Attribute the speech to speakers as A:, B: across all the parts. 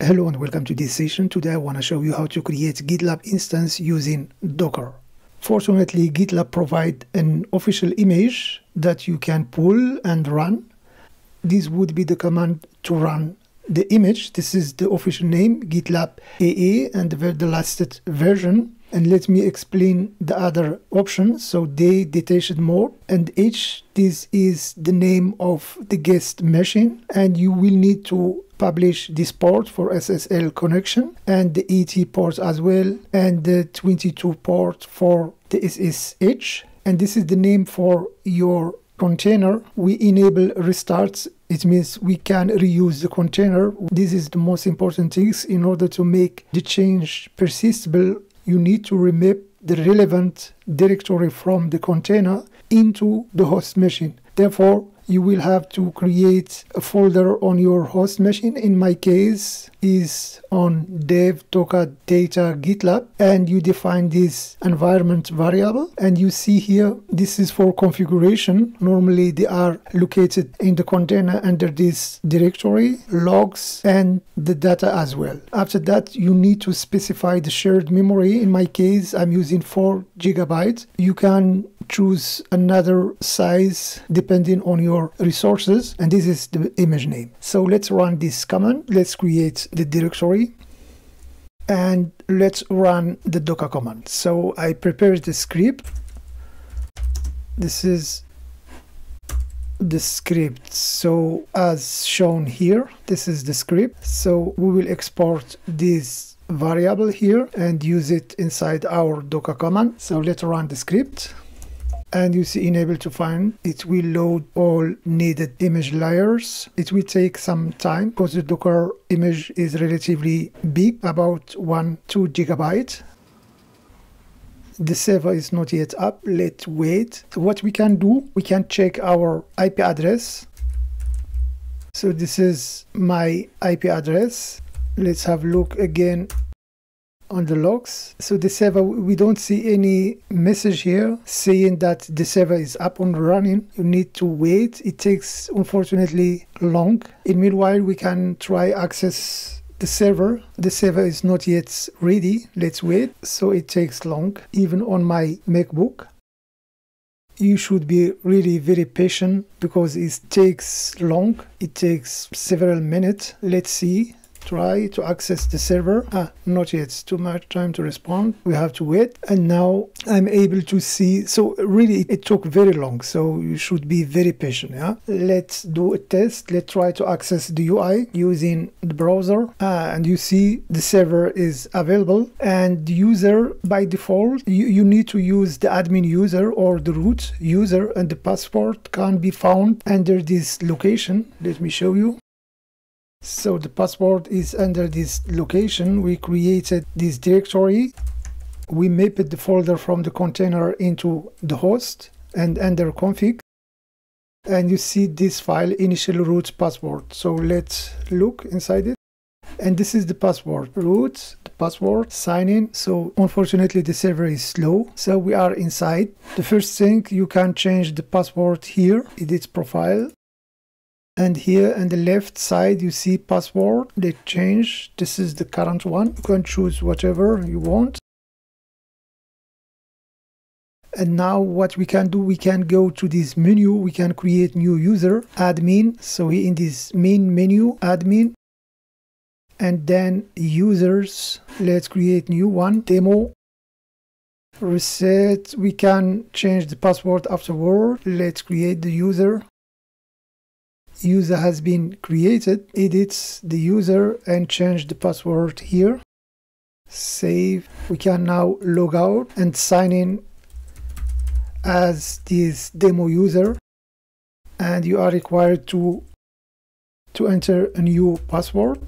A: Hello and welcome to this session. Today I want to show you how to create GitLab instance using Docker. Fortunately, GitLab provide an official image that you can pull and run. This would be the command to run the image. This is the official name, GitLab EE, and the, last version. And let me explain the other options. So they detached mode and H, this is the name of the guest machine. And you will need to publish this port for SSL connection and the ET port as well and the 22 port for the SSH and this is the name for your container. We enable restarts. It means we can reuse the container. This is the most important things. In order to make the change persistible you need to remap the relevant directory from the container into the host machine. Therefore you will have to create a folder on your host machine. In my case, is on dev toka data GitLab and you define this environment variable and you see here this is for configuration. Normally they are located in the container under this directory, logs and the data as well. After that you need to specify the shared memory. In my case I'm using 4 gigabytes. You can choose another size depending on your resources and this is the image name. So let's run this command. Let's create the directory and let's run the docker command. So I prepared the script. This is the script so as shown here this is the script so we will export this variable here and use it inside our docker command so let's run the script and you see enable to find it will load all needed image layers. It will take some time because the docker image is relatively big about one two gigabyte. The server is not yet up let's wait. What we can do we can check our ip address. So this is my ip address. Let's have a look again on the logs. So the server, we don't see any message here saying that the server is up and running. You need to wait. It takes, unfortunately, long. In meanwhile, we can try access the server. The server is not yet ready. Let's wait. So it takes long, even on my MacBook. You should be really very patient because it takes long. It takes several minutes. Let's see try to access the server. Ah, not yet, it's too much time to respond. We have to wait. And now I'm able to see. So really it took very long. So you should be very patient. Yeah. Let's do a test. Let's try to access the UI using the browser. Ah, and you see the server is available and the user by default, you, you need to use the admin user or the root user and the password can be found under this location. Let me show you. So the password is under this location. We created this directory. We mapped the folder from the container into the host and under config. And you see this file initial root password. So let's look inside it. And this is the password root, the password, sign in. So unfortunately the server is slow. So we are inside. The first thing you can change the password here, edit profile and here on the left side you see password. They change. This is the current one. You can choose whatever you want. And now what we can do we can go to this menu. We can create new user admin. So in this main menu admin. And then users. Let's create new one demo. Reset. We can change the password afterward. Let's create the user user has been created, edits the user and change the password here. Save. We can now log out and sign in as this demo user and you are required to to enter a new password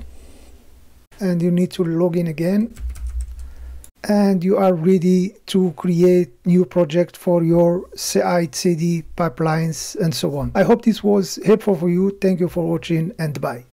A: and you need to log in again and you are ready to create new project for your CI CD pipelines and so on. I hope this was helpful for you. Thank you for watching and bye.